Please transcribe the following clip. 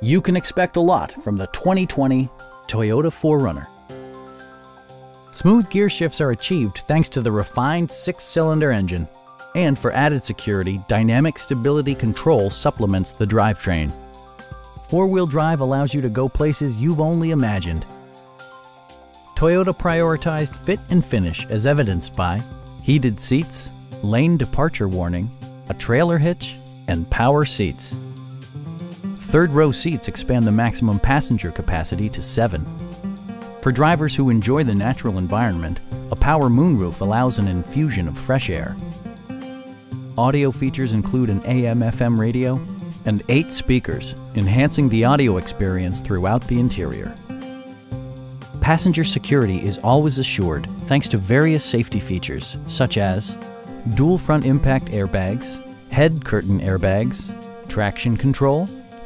You can expect a lot from the 2020 Toyota 4Runner. Smooth gear shifts are achieved thanks to the refined six-cylinder engine. And for added security, dynamic stability control supplements the drivetrain. Four-wheel drive allows you to go places you've only imagined. Toyota prioritized fit and finish as evidenced by heated seats, lane departure warning, a trailer hitch, and power seats. Third row seats expand the maximum passenger capacity to seven. For drivers who enjoy the natural environment, a power moonroof allows an infusion of fresh air. Audio features include an AM-FM radio and eight speakers, enhancing the audio experience throughout the interior. Passenger security is always assured thanks to various safety features such as dual front impact airbags, head curtain airbags, traction control,